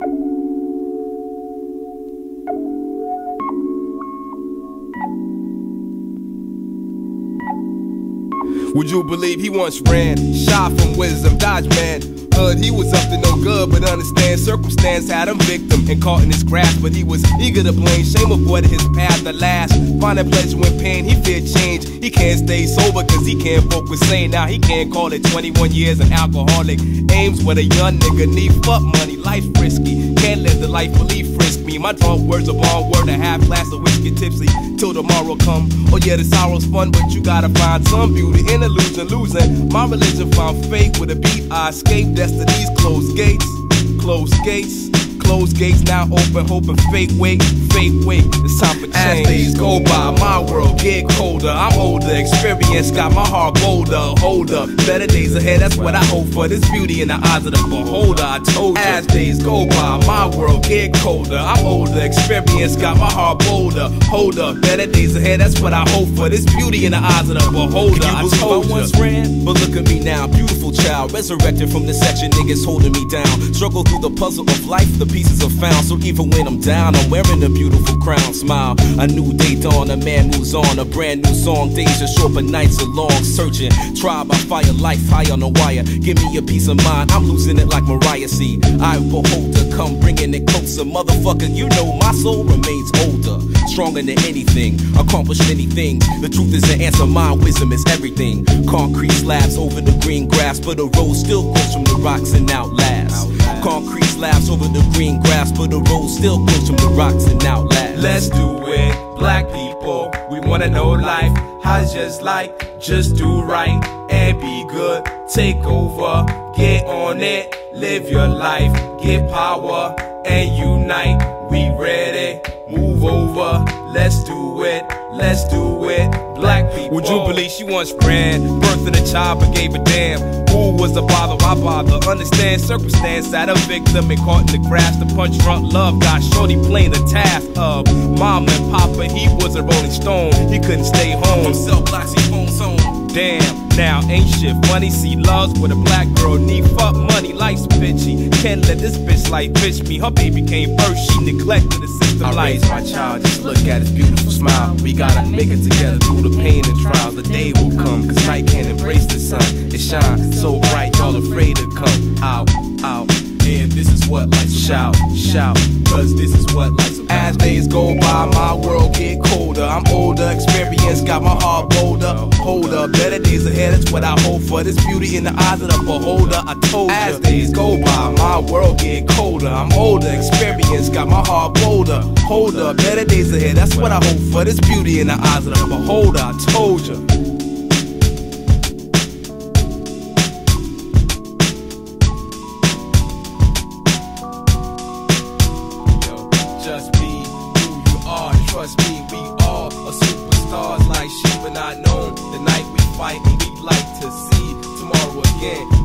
Would you believe he once ran? Shot from wisdom, dodge man. Hood, he was up to no good, but understand circumstance had him victim and caught in his grasp. But he was eager to blame, shame avoided his path at last. Finding pleasure in pain, he feared change. He can't stay sober cause he can't focus sane. Now he can't call it 21 years an alcoholic. Aims with a young nigga, need fuck money, life risky. Can't live the life belief frisk me. My drunk words are all word, a half glass of whiskey tipsy till tomorrow come. Oh yeah, the sorrow's fun, but you gotta find some beauty in illusion, losing. My religion found faith with a beat. I escape destiny's closed gates, closed gates. Closed gates now open, hoping fate wait, fate wait. It's time for change. As days go by, my world get colder. I'm older, experience got my heart bolder. Hold up, better days ahead. That's what I hope for. This beauty in the eyes of the beholder. I told you. As days go by, my world get colder. I'm older, experience got my heart bolder. Hold up, better days ahead. That's what I hope for. This beauty in the eyes of the beholder. You I told I once ran, at me now, beautiful child, resurrected from the section niggas holding me down. Struggle through the puzzle of life. The pieces are found. So even when I'm down, I'm wearing a beautiful crown. Smile, a new day dawn, a man moves on. A brand new song, days are short, but nights are long. Searching, tried by fire, life high on the wire. Give me a peace of mind, I'm losing it like Mariah C. I behold her, come bringing it closer. Motherfucker, you know my soul remains older. Stronger than anything, accomplish many things. The truth is the answer, my wisdom is everything. Concrete slabs over the green grass, but the road still grows from the rocks and outlasts. Concrete slabs over the green grass, but the road still grows from the rocks and outlasts. Let's do it, black people. We wanna know life. How's just like, just do right and be good. Take over, get on it, live your life, get power and unite. We ready, move over, let's do it, let's do it. Would you believe she once ran, birthed a child but gave a damn? Who was the bother? Why bother? Understand circumstance that a victim and caught in the grass. The punch drunk love got shorty playing the task of mom and papa. He was a rolling stone. He couldn't stay home. Himself, black, phone zone. Damn, now ain't shit funny. See loves with a black girl need fuck money. Life's bitchy. Can't let this bitch like bitch me. Her baby came first. She neglected the system. I like raised my child, just look at his beautiful smile. We gotta make it together through the pain and trials. The day will come, cause night can't embrace the sun. It shines so bright, y'all afraid to come out, out. And this is what life's shout, shout, cause this is what life's about. As days go by, my world get colder. I'm older, experience got my heart bolder. That's what I hope for. This beauty in the eyes of the beholder, I told you. As days go by, my world get colder. I'm older, experience got my heart bolder. Hold up, better days ahead, that's what I hope for. This beauty in the eyes of the beholder, I told you. Just be who you are. Trust me, we all are superstars like sheep and not known. The night fight and we like to see tomorrow again.